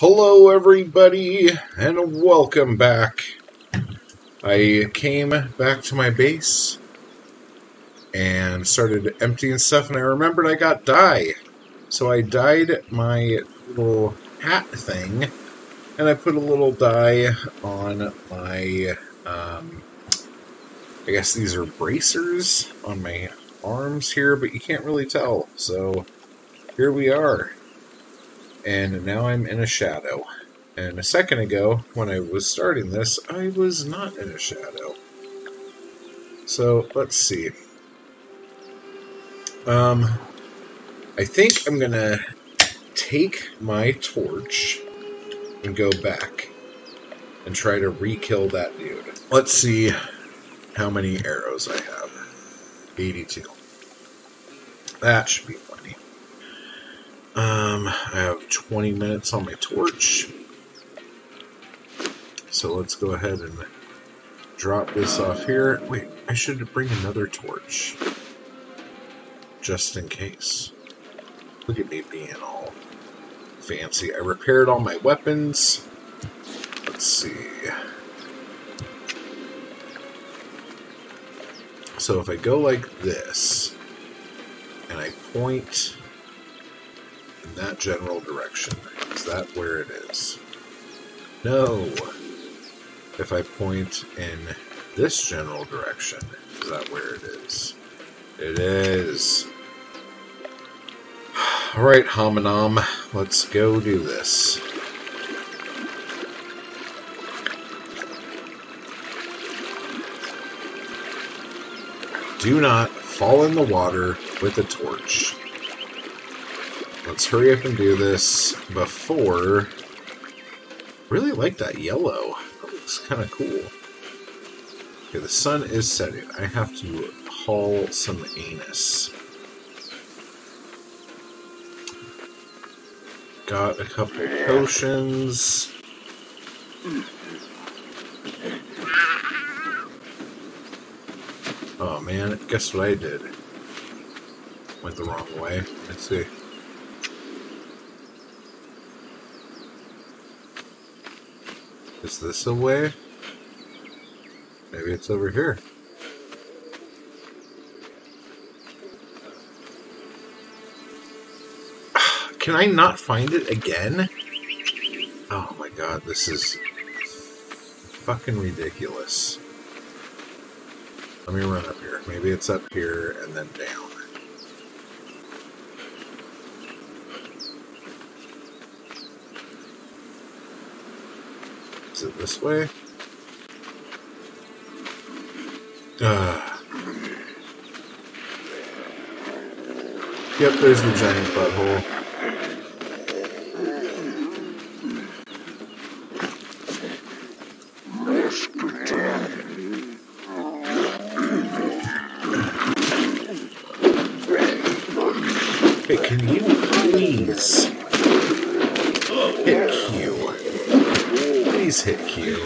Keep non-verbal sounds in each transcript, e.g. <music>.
Hello, everybody, and welcome back. I came back to my base and started emptying stuff, and I remembered I got dye. So I dyed my little hat thing, and I put a little dye on my, um, I guess these are bracers on my arms here, but you can't really tell. So here we are and now I'm in a shadow. And a second ago, when I was starting this, I was not in a shadow. So, let's see. Um, I think I'm gonna take my torch and go back and try to re-kill that dude. Let's see how many arrows I have. 82. That should be plenty. Um, I have 20 minutes on my torch. So let's go ahead and drop this off here. Wait, I should bring another torch. Just in case. Look at me being all fancy. I repaired all my weapons. Let's see. So if I go like this, and I point in that general direction. Is that where it is? No. If I point in this general direction, is that where it is? It is. <sighs> Alright, Hominom, let's go do this. Do not fall in the water with a torch. Let's hurry up and do this before... Really like that yellow. That looks kind of cool. Okay, the sun is setting. I have to haul some anus. Got a couple potions. Oh man, guess what I did? Went the wrong way. Let's see. Is this a way? Maybe it's over here. <sighs> Can I not find it again? Oh my god, this is fucking ridiculous. Let me run up here. Maybe it's up here and then down. Is it this way? Uh. Yep, there's the giant butthole. Hey, can you please hit Q? Please hit Q.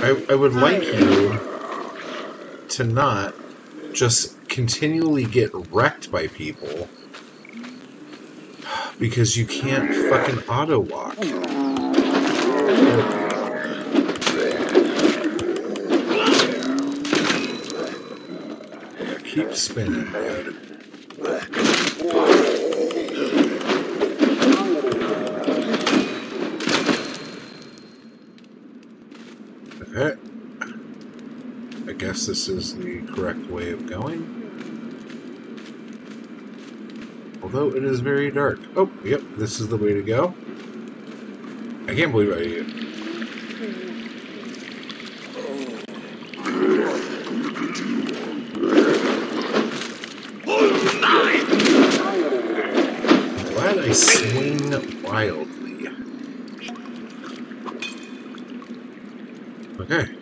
I, I would like you to not just continually get wrecked by people because you can't fucking auto walk. Keep spinning. Okay. I guess this is the correct way of going. Although it is very dark. Oh, yep, this is the way to go. I can't believe I... Glad I swing wildly. Okay.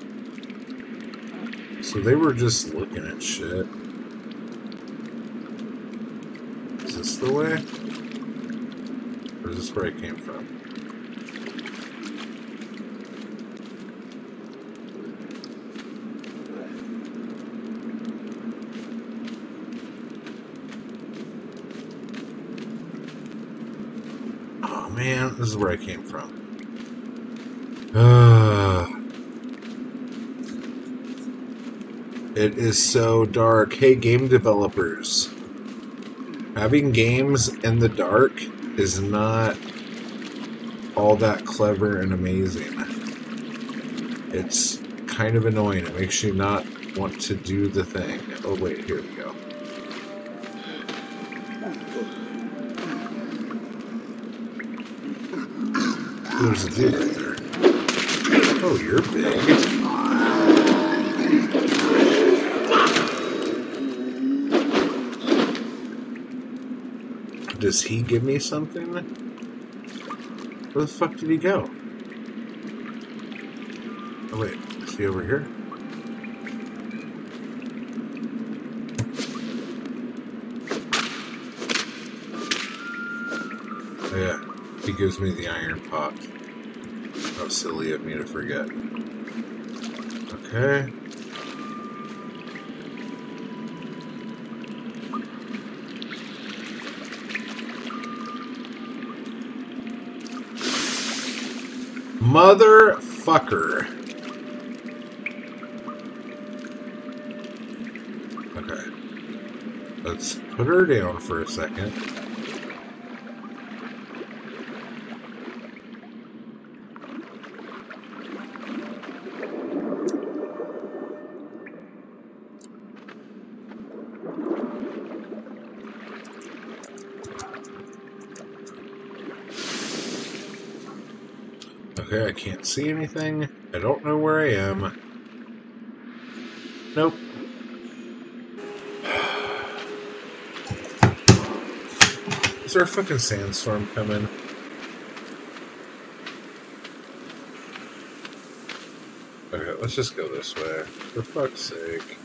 So they were just looking at shit. Is this the way? Or is this where I came from? Oh man, this is where I came from. Uh, it is so dark. Hey, game developers. Having games in the dark is not all that clever and amazing. It's kind of annoying. It makes you not want to do the thing. Oh, wait, here we go. There's a dude right there. Oh, you're big. Does he give me something? Where the fuck did he go? Oh wait, is he over here? Oh yeah, he gives me the iron pot. How silly of me to forget. Okay. Motherfucker. Okay. Let's put her down for a second. Okay, I can't see anything. I don't know where I am. Nope. Is there a fucking sandstorm coming? Okay, let's just go this way. For fuck's sake.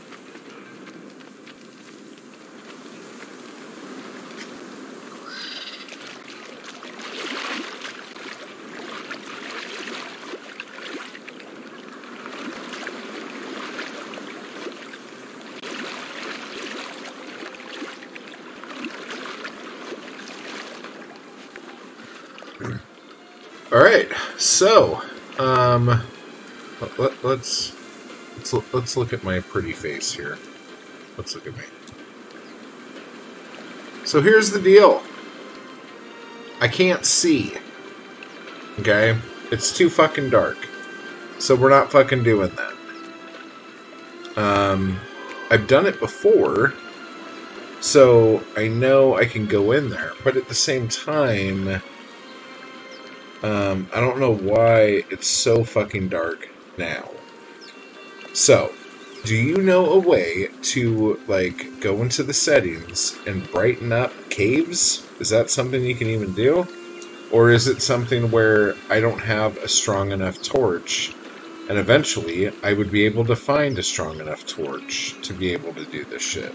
All right, so um, let, let's let's let's look at my pretty face here. Let's look at me. So here's the deal. I can't see. Okay, it's too fucking dark. So we're not fucking doing that. Um, I've done it before, so I know I can go in there. But at the same time um, I don't know why it's so fucking dark now. So, do you know a way to, like, go into the settings and brighten up caves? Is that something you can even do? Or is it something where I don't have a strong enough torch, and eventually I would be able to find a strong enough torch to be able to do this shit?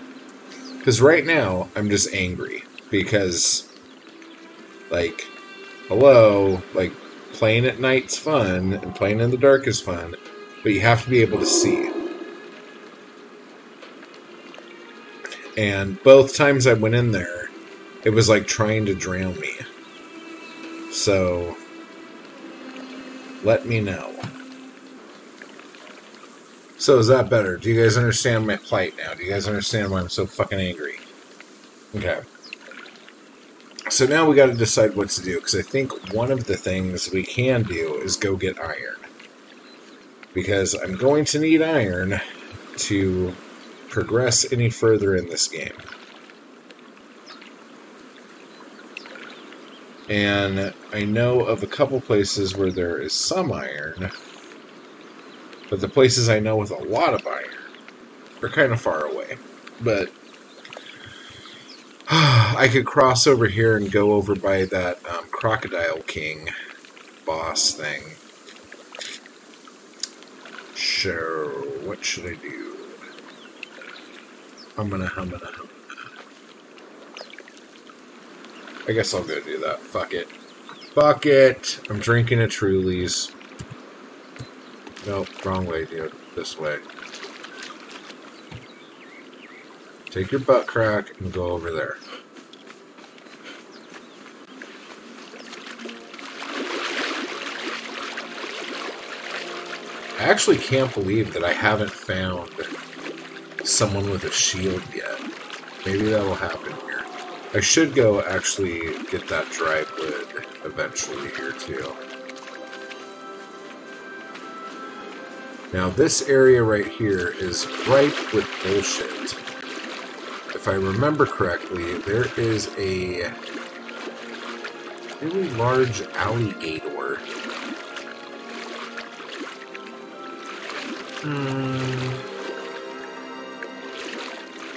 Because right now, I'm just angry. Because, like, hello, like playing at night's fun and playing in the dark is fun, but you have to be able to see. And both times I went in there, it was like trying to drown me. So, let me know. So, is that better? Do you guys understand my plight now? Do you guys understand why I'm so fucking angry? Okay. So now we got to decide what to do because I think one of the things we can do is go get iron. Because I'm going to need iron to progress any further in this game. And I know of a couple places where there is some iron, but the places I know with a lot of iron are kind of far away. But I could cross over here and go over by that um, Crocodile King boss thing. So, what should I do? I'm gonna, I'm gonna, I'm. I guess I'll go do that. Fuck it. Fuck it! I'm drinking a Truly's. Nope, wrong way, dude. This way. Take your butt crack and go over there. I actually can't believe that I haven't found someone with a shield yet. Maybe that'll happen here. I should go actually get that dried wood eventually here too. Now this area right here is ripe with bullshit. If I remember correctly, there is a really large alligator Hmm.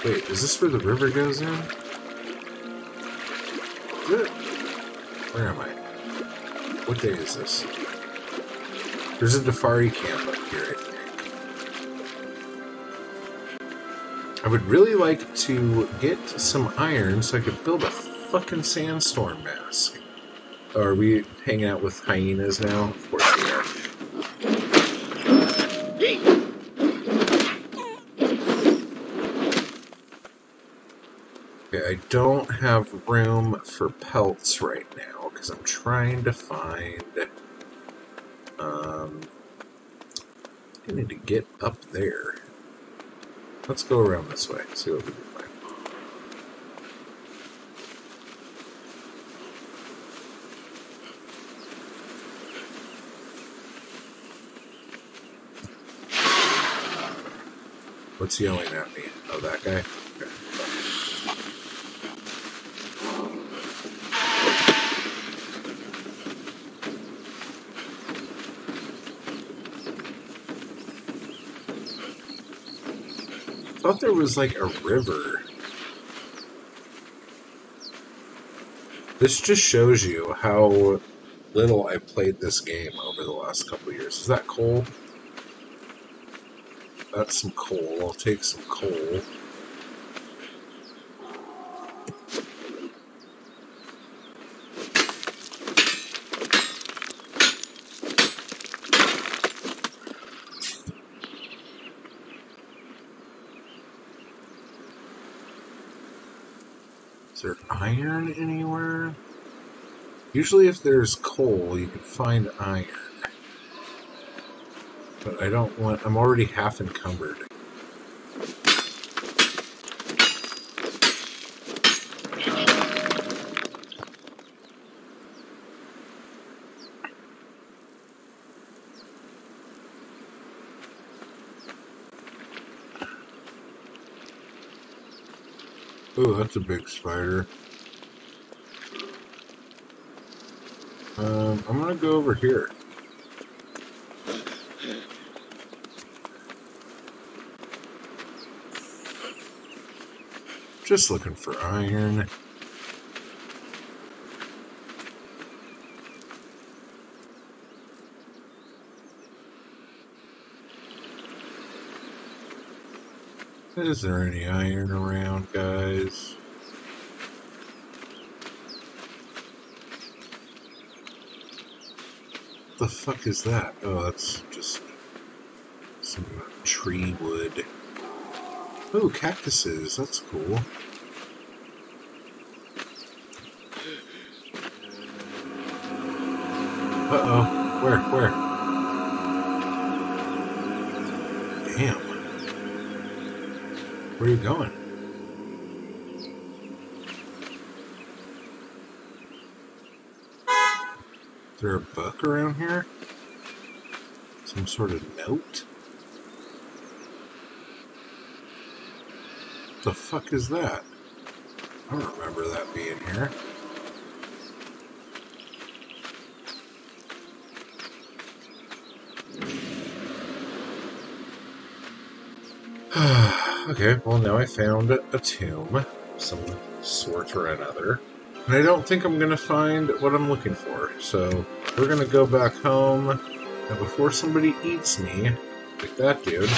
Wait, is this where the river goes in? Is Where am I? What day is this? There's a Darfari camp up here, I think. I would really like to get some iron so I could build a fucking sandstorm mask. Are we hanging out with hyenas now? Of course we are. Okay, I don't have room for pelts right now because I'm trying to find. Um, I need to get up there. Let's go around this way. See what we can find. What's yelling at me? Oh, that guy? Thought there was like a river. This just shows you how little I played this game over the last couple years. Is that coal? That's some coal. I'll take some coal. Is there iron anywhere? Usually if there's coal, you can find iron. But I don't want... I'm already half encumbered. Oh, that's a big spider. Um, I'm gonna go over here. Just looking for iron. Is there any iron around, guys? the fuck is that? Oh, that's just some tree wood. Oh, cactuses. That's cool. Uh-oh. Where? Where? Where are you going? Is there a book around here? Some sort of note? The fuck is that? I don't remember that being here. <sighs> <sighs> okay, well now I found a tomb, some sort or another. And I don't think I'm going to find what I'm looking for. So we're going to go back home. And before somebody eats me, like that dude,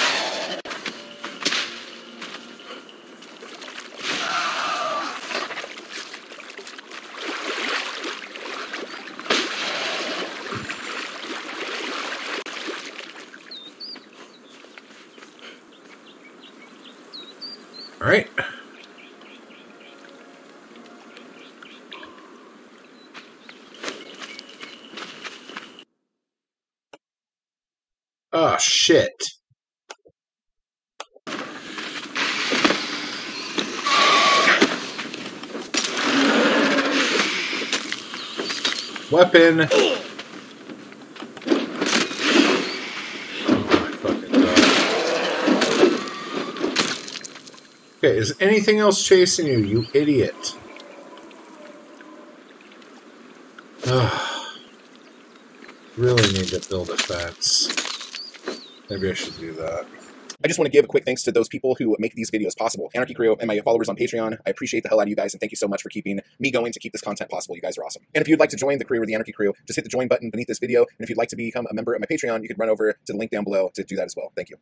All right. Oh, shit. Weapon. Oh my fucking God. Okay, is anything else chasing you, you idiot? really need to build a fence. Maybe I should do that. I just want to give a quick thanks to those people who make these videos possible. Anarchy Crew and my followers on Patreon. I appreciate the hell out of you guys, and thank you so much for keeping me going to keep this content possible. You guys are awesome. And if you'd like to join the crew or the Anarchy Crew, just hit the join button beneath this video. And if you'd like to become a member of my Patreon, you can run over to the link down below to do that as well. Thank you.